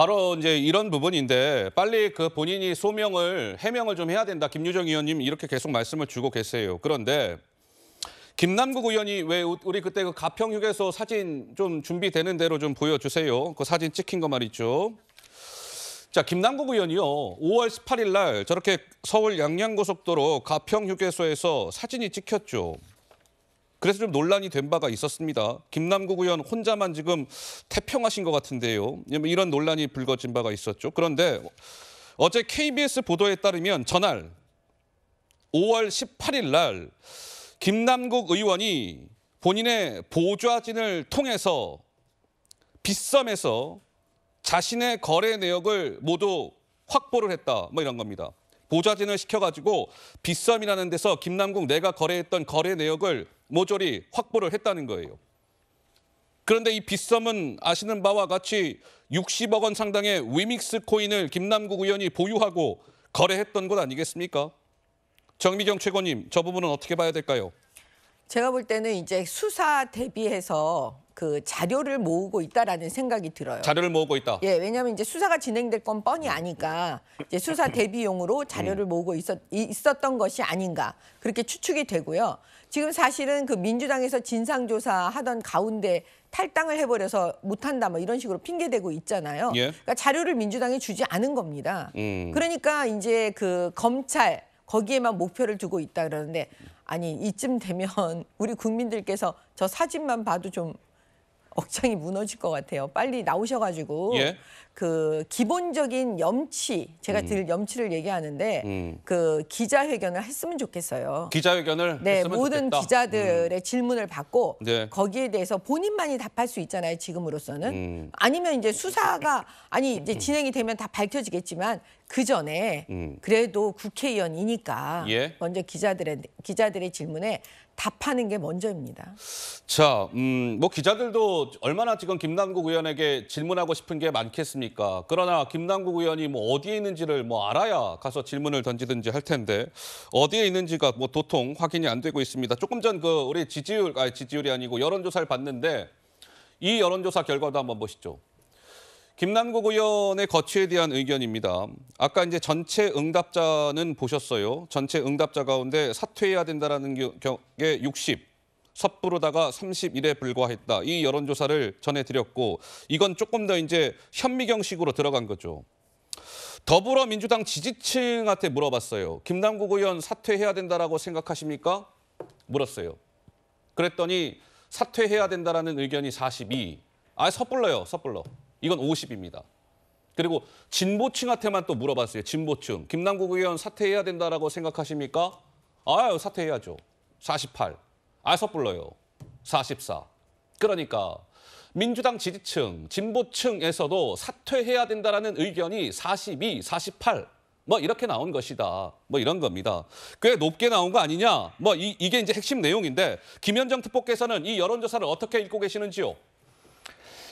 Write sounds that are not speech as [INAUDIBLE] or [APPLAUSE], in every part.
바로 이제 이런 부분인데 빨리 그 본인이 소명을 해명을 좀 해야 된다. 김유정 의원님 이렇게 계속 말씀을 주고 계세요. 그런데 김남국 의원이 왜 우리 그때 그 가평 휴게소 사진 좀 준비되는 대로 좀 보여주세요. 그 사진 찍힌 거 말이죠. 자, 김남국 의원이요. 5월 18일 날 저렇게 서울 양양고속도로 가평 휴게소에서 사진이 찍혔죠. 그래서 좀 논란이 된 바가 있었습니다. 김남국 의원 혼자만 지금 태평하신 것 같은데요. 이런 논란이 불거진 바가 있었죠. 그런데 어제 KBS 보도에 따르면 전날 5월 18일 날 김남국 의원이 본인의 보좌진을 통해서 빗썸에서 자신의 거래 내역을 모두 확보를 했다. 뭐 이런 겁니다. 보좌진을 시켜가지고 빗썸이라는 데서 김남국 내가 거래했던 거래 내역을 모조리 확보를 했다는 거예요. 그런데 이 빗썸은 아시는 바와 같이 60억 원 상당의 위믹스 코인을 김남국 의원이 보유하고 거래했던 것 아니겠습니까? 정미경 최고님, 저 부분은 어떻게 봐야 될까요? 제가 볼 때는 이제 수사 대비해서 그 자료를 모으고 있다라는 생각이 들어요. 자료를 모으고 있다. 예, 왜냐하면 이제 수사가 진행될 건 뻔히 아니까 이제 수사 대비용으로 자료를 모으고 있었, 있었던 것이 아닌가 그렇게 추측이 되고요. 지금 사실은 그 민주당에서 진상조사 하던 가운데 탈당을 해버려서 못한다 뭐 이런 식으로 핑계대고 있잖아요. 예. 그러니까 자료를 민주당이 주지 않은 겁니다. 음. 그러니까 이제 그 검찰 거기에만 목표를 두고 있다 그러는데 아니 이쯤 되면 [LAUGHS] 우리 국민들께서 저 사진만 봐도 좀 억장이 무너질 것 같아요. 빨리 나오셔가지고 예. 그 기본적인 염치 제가 늘 염치를 얘기하는데 음. 그 기자회견을 했으면 좋겠어요. 기자회견을 네, 했으면 모든 좋겠다. 음. 기자들의 질문을 받고 네. 거기에 대해서 본인만이 답할 수 있잖아요. 지금으로서는 음. 아니면 이제 수사가 아니 이제 진행이 되면 다 밝혀지겠지만 그 전에 음. 그래도 국회의원이니까 예. 먼저 기자들의 기자들의 질문에 답하는 게 먼저입니다. 자, 음, 뭐 기자들도 얼마나 지금 김남국 의원에게 질문하고 싶은 게 많겠습니까? 그러나 김남국 의원이 뭐 어디에 있는지를 뭐 알아야 가서 질문을 던지든지 할 텐데 어디에 있는지가 뭐 도통 확인이 안 되고 있습니다. 조금 전 그 우리 지지율, 아니 지지율이 아니고 여론조사를 봤는데 이 여론조사 결과도 한번 보시죠. 김남국 의원의 거취에 대한 의견입니다. 아까 이제 전체 응답자는 보셨어요. 전체 응답자 가운데 사퇴해야 된다라는 게 60, 섣부르다가 31에 불과했다. 이 여론조사를 전해드렸고 이건 조금 더 이제 현미경식으로 들어간 거죠. 더불어민주당 지지층한테 물어봤어요. 김남국 의원 사퇴해야 된다라고 생각하십니까? 물었어요. 그랬더니 사퇴해야 된다라는 의견이 42. 아, 섣불러요. 섣불러. 이건 50입니다. 그리고 진보층한테만 또 물어봤어요. 진보층. 김남국 의원 사퇴해야 된다라고 생각하십니까? 아유, 사퇴해야죠. 48. 아, 섣불러요. 44. 그러니까 민주당 지지층, 진보층에서도 사퇴해야 된다라는 의견이 42, 48. 뭐 이렇게 나온 것이다. 뭐 이런 겁니다. 꽤 높게 나온 거 아니냐? 뭐 이, 이게 이제 핵심 내용인데 김현정 특보께서는 이 여론조사를 어떻게 읽고 계시는지요?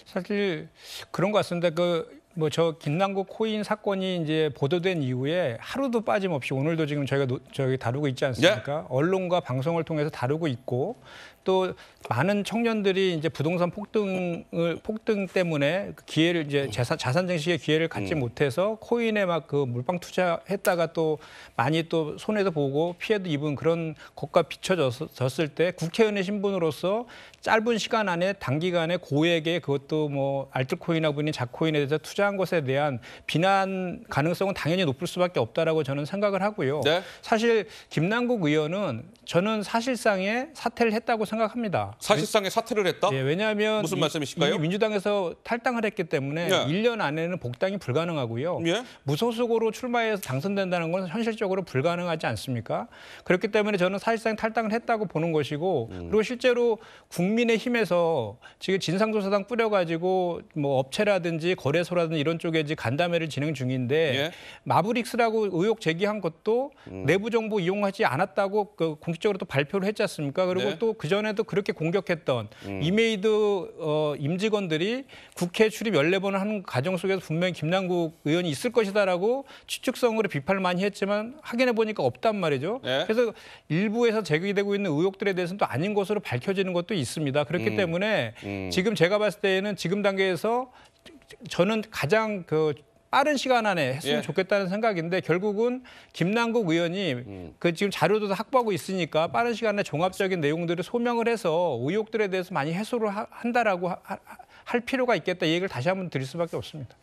사실 그런 것 같습니다. 그 뭐 저 김남국 코인 사건이 이제 보도된 이후에 하루도 빠짐없이 오늘도 지금 저희가 노, 저기 다루고 있지 않습니까? 언론과 방송을 통해서 다루고 있고 또 많은 청년들이 이제 부동산 폭등을 폭등 때문에 그 기회를 이제 자산, 자산 증식의 기회를 갖지 음. 못해서 코인에 막 그 물방 투자했다가 또 많이 또 손해도 보고 피해도 입은 그런 것과 비춰졌을 때 국회의원의 신분으로서 짧은 시간 안에 단기간에 고액의 그것도 뭐 알뜰코인하고 보니 자코인에 대해서 투자 한 것에 대한 비난 가능성은 당연히 높을 수밖에 없다라고 저는 생각을 하고요. 네. 사실 김남국 의원은 저는 사실상의 사퇴를 했다고 생각합니다. 사실상의 사퇴를 했다? 예, 왜냐하면 무슨 말씀이실까요? 이미 민주당에서 탈당을 했기 때문에 예. 일년 안에는 복당이 불가능하고요. 예. 무소속으로 출마해서 당선된다는 건 현실적으로 불가능하지 않습니까? 그렇기 때문에 저는 사실상 탈당을 했다고 보는 것이고 음. 그리고 실제로 국민의힘에서 지금 진상조사단 꾸려가지고 뭐 업체라든지 거래소라든지 이런 쪽에 이제 간담회를 진행 중인데 예. 마브렉스라고 의혹 제기한 것도 음. 내부 정보 이용하지 않았다고 그 공식적으로 또 발표를 했지 않습니까? 그리고 네. 음. 또그 전에도 그렇게 공격했던 위메이드 어, 임직원들이 국회 출입 14번을 하는 과정 속에서 분명히 김남국 의원이 있을 것이다라고 추측성으로 비판을 많이 했지만 확인해 보니까 없단 말이죠. 네. 그래서 일부에서 제기되고 있는 의혹들에 대해서는 또 아닌 것으로 밝혀지는 것도 있습니다. 그렇기 때문에 음. 지금 제가 봤을 때에는 지금 단계에서 저는 가장 그 빠른 시간 안에 했으면 예. 좋겠다는 생각인데 결국은 김남국 의원이 음. 그 지금 자료도 다 확보하고 있으니까 빠른 시간에 종합적인 내용들을 소명을 해서 의혹들에 대해서 많이 해소를 하- 한다라고 하- 하- 할 필요가 있겠다 이 얘기를 다시 한번 드릴 수밖에 없습니다.